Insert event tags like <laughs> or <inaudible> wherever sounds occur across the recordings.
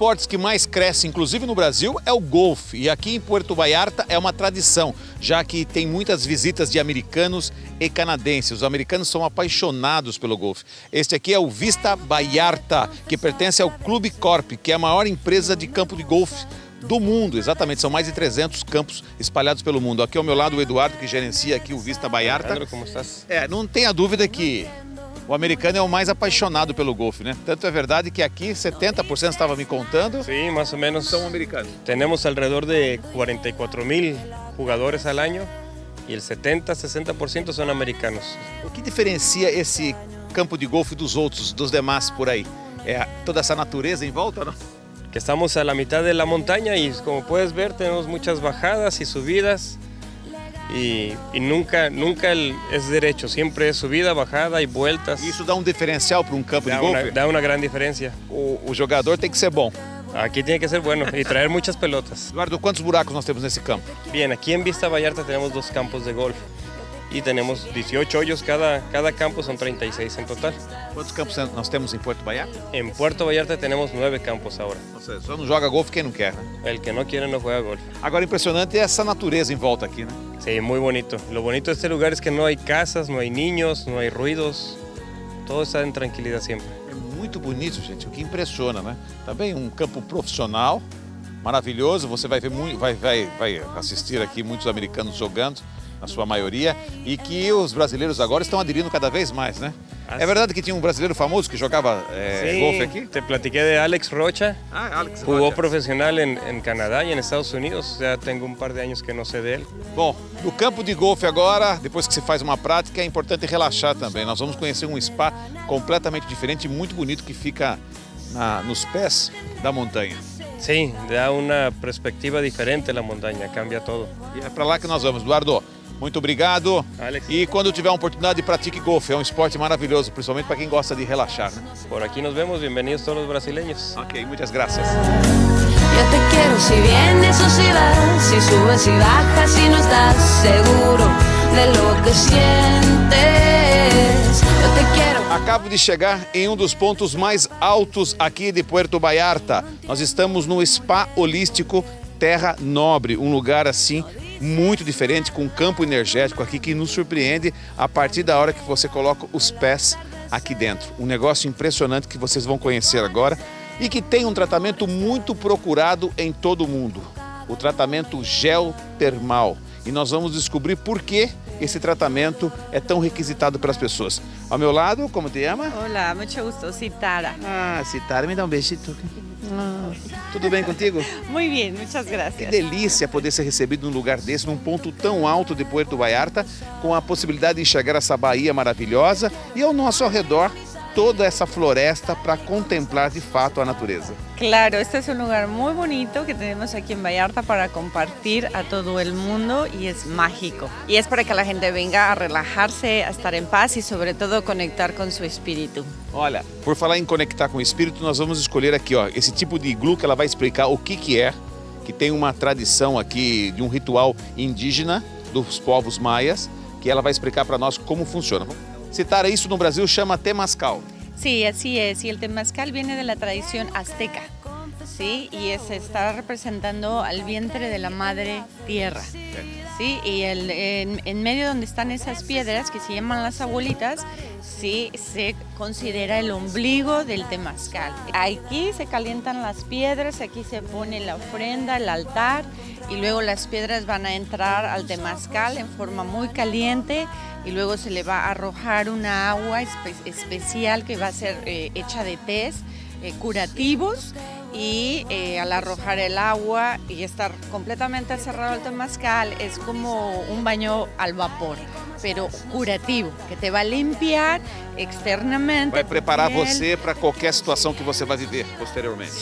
esportes que mais cresce, inclusive no Brasil, é o golfe. E aqui em Puerto Vallarta é uma tradição, já que tem muitas visitas de americanos e canadenses. Os americanos são apaixonados pelo golfe. Este aqui é o Vista Vallarta, que pertence ao Clube Corp, que é a maior empresa de campo de golfe do mundo, exatamente, são mais de 300 campos espalhados pelo mundo. Aqui ao meu lado o Eduardo, que gerencia aqui o Vista Vallarta. Leandro, como estás? É, não tenha dúvida que o americano é o mais apaixonado pelo golfe, né? Tanto é verdade que aqui 70% estava me contando Sí, más o menos. são americanos. Tenemos alrededor de 44 mil jugadores al año y el 70-60% son americanos. O que diferencia esse campo de golfe dos outros, dos demais por aí? É toda essa natureza em volta, não? Que estamos a la mitad de la montaña y como puedes ver tenemos muchas bajadas y subidas y nunca nunca é direito, sempre é subida, bajada e voltas. Isso dá un diferencial para un campo de golfe? Uma, dá uma grande diferença. O, o, que ser bom. Aqui tem que ser bom e trazer muitas pelotas. Eduardo, cuántos buracos nós temos nesse campo? Bem, aqui em Vista Vallarta temos dos campos de golf y tenemos 18 hoyos, cada, cada campo son 36 en total. Quantos campos nós temos em Porto Vallarta? En Puerto Vallarta tenemos nueve campos ahora. Ou seja, só não joga golfe quem não quer, né? El que no quiere no juega golf. Agora, impressionante é essa natureza em volta aqui, né? Sí, muy bonito. Lo bonito de este lugar es que no hay casas, no hay niños, no hay ruidos. Todo está en tranquilidad siempre. É muito bonito, gente, o que impressiona, né? Também um campo profissional, maravilhoso. Você vai ver muito, vai, vai, vai assistir aqui muitos americanos jogando, na sua maioria, e que os brasileiros agora estão aderindo cada vez mais, né? É verdade que tinha um brasileiro famoso que jogava é, Sí, golfe aqui? Te platiqué de Alex Rocha. Ah, Alex Jugó Rocha. profesional en, en Canadá y en Estados Unidos. Ya tengo un par de años que no sé de él. Bom, no campo de golfe agora, depois que se faz uma prática, é importante relaxar também. Nós vamos conhecer um spa completamente diferente e muito bonito que fica na- nos pés da montanha. Sí, da una perspectiva diferente la montaña, cambia todo. E é para lá que nós vamos. Eduardo, muito obrigado. Alex. E quando tiver uma oportunidade, pratique golfe. É um esporte maravilhoso, principalmente para quem gosta de relaxar. Né? Por aquí nos vemos, bienvenidos todos los brasileños. Ok, muitas graças. Yo te quiero si vienes o si vas, si subes y bajas y no estás seguro de lo que sientes. Yo te quiero. Acabo de chegar em um dos pontos mais altos aqui de Puerto Vallarta. Nós estamos no Spa Holístico Terra Nobre, um lugar assim muito diferente, com um campo energético aqui que nos surpreende a partir da hora que você coloca os pés aqui dentro. Um negócio impressionante que vocês vão conhecer agora e que tem um tratamento muito procurado em todo o mundo. O tratamento geotermal. E nós vamos descobrir por que esse tratamento é tão requisitado pelas pessoas. Ao meu lado, como te chama? Hola, mucho gusto, Citara. Ah, Citara, me dá um beijito. Ah, tudo bem contigo? Muy bien, muchas Que gracias. delícia poder ser recebido num lugar desse, num ponto tão alto de Puerto Vallarta, com a possibilidade de enxergar essa baía maravilhosa e ao nosso redor toda essa floresta para contemplar de fato a natureza. Claro, este es un lugar muy bonito que tenemos aquí en Vallarta para compartir a todo el mundo y es mágico. Y es para que la gente venga a relajarse, a estar en paz y sobre todo conectar con su espíritu. Olha, por falar em conectar com o espírito, nós vamos escolher aqui, ó, esse tipo de iglu que ela vai explicar o que que é, que tem uma tradição aqui de um ritual indígena dos povos maias, que ela vai explicar para nós como funciona. Citar isso no Brasil chama temascal. Sí, así es. Y el temazcal viene de la tradición azteca. Sí, y es, está representando al vientre de la madre tierra. Sí, y el, en, medio donde están esas piedras que se llaman las abuelitas, sí, se considera el ombligo del temazcal. Aquí se calientan las piedras, aquí se pone la ofrenda, el altar, y luego las piedras van a entrar al temazcal en forma muy caliente y luego se le va a arrojar una agua espe- especial que va a ser eh, hecha de tés eh, curativos y eh, al arrojar el agua y estar completamente cerrado el temazcal es como un baño al vapor, pero curativo, que te va a limpiar externamente. Vai preparar piel. você para qualquer situação que você vai viver posteriormente.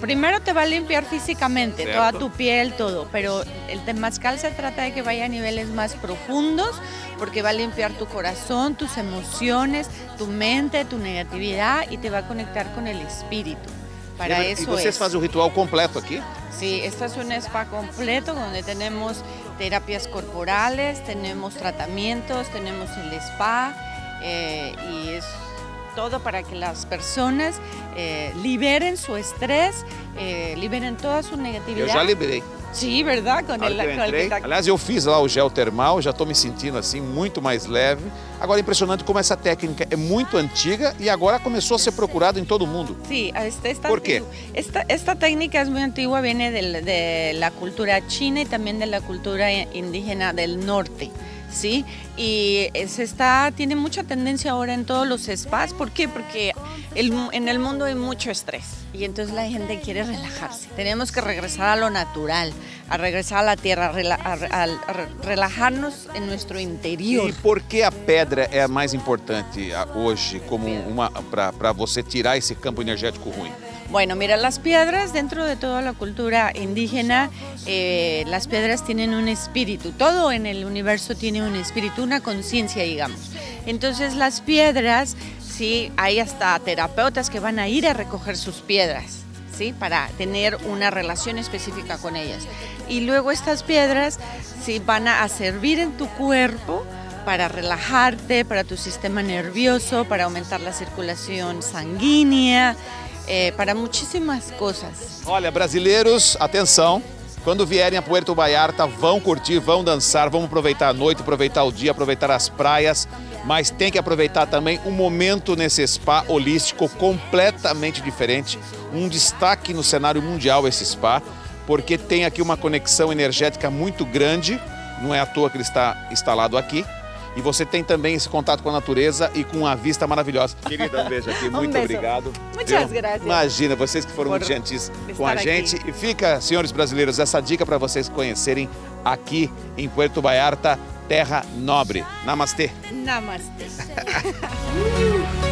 Primero te va a limpiar físicamente, Cierto. toda tu piel, todo, pero el temazcal se trata de que vaya a niveles más profundos porque va a limpiar tu corazón, tus emociones, tu mente, tu negatividad y te va a conectar con el espíritu. Para e eso vocês es. fazem o ritual completo aqui? Sí, esta es un spa completo donde tenemos terapias corporales, tenemos tratamientos, tenemos el spa eh, y es todo para que las personas eh, liberen su estrés, eh, liberen toda su negatividad. Eu já liberei. Sí, ¿verdad? Con Na hora el, que eu con el- entrei, aliás, eu fiz lá o gel termal, já estou me sentindo assim muito mais leve. Agora é impressionante como essa técnica é muito antiga e agora começou a ser procurada em todo mundo. Sí, esta, esta, ¿Por qué? Esta, esta técnica antigua, viene del- de la cultura china y también de la cultura indígena del norte. ¿Sí? Y se está, tiene mucha tendencia ahora en todos los spas. ¿Por qué? Porque el en el mundo hay mucho estrés y entonces la gente quiere relajarse. Tenemos que regresar a lo natural, a regresar a la tierra, a, rela- a- a- a re- relajarnos en nuestro interior. E por que a pedra a mais importante ah, hoje como uma para você tirar esse campo energético ruim? Bueno, mira, las piedras dentro de toda la cultura indígena, eh, las piedras tienen un espíritu, todo en el universo tiene un espíritu, una conciencia, digamos. Entonces las piedras, sí, hay hasta terapeutas que van a ir a recoger sus piedras. ¿Sí? para tener una relación específica con ellas. Y luego estas piedras sí, van a servir en tu cuerpo para relajarte, para tu sistema nervioso, para aumentar la circulación sanguínea, eh, para muchísimas cosas. Olha, brasileiros, atenção. Quando vierem a Puerto Vallarta, vão curtir, vão dançar, vão aproveitar a noite, aproveitar o dia, aproveitar as praias, mas tem que aproveitar também o momento nesse spa holístico completamente diferente. Um destaque no cenário mundial esse spa, porque tem aqui uma conexão energética muito grande, não é à toa que ele está instalado aqui. E você tem também esse contato com a natureza e com a vista maravilhosa. Querida, um beijo aqui, <laughs> muito obrigado. Muchas Viu? gracias. Imagina, vocês que foram Por muito gentis com a aqui. gente. E fica, senhores brasileiros, essa dica para vocês conhecerem aqui em Puerto Vallarta, terra nobre. Namastê. Namaste. <laughs>